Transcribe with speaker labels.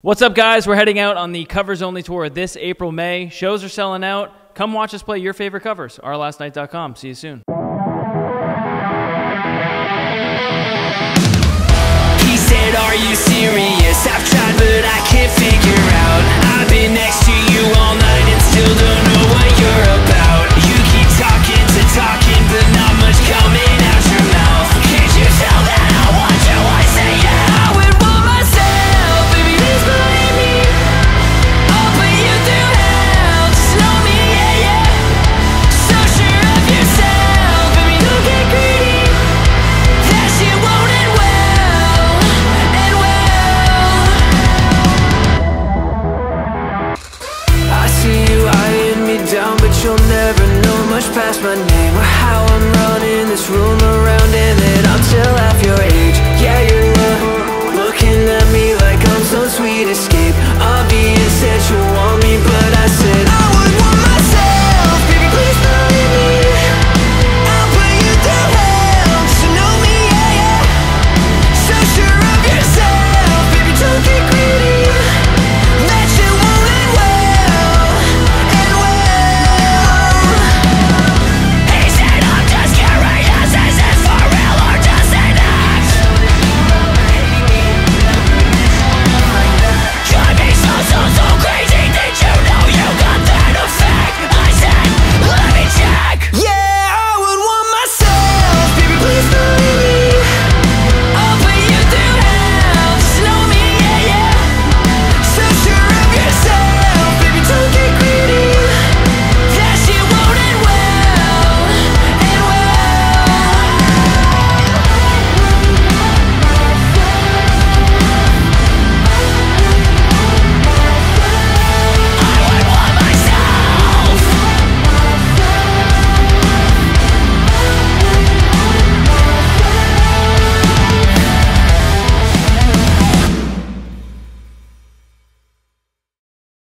Speaker 1: What's up, guys? We're heading out on the covers only tour this April May. Shows are selling out. Come watch us play your favorite covers, ourlastnight.com. See you soon.
Speaker 2: much past my name.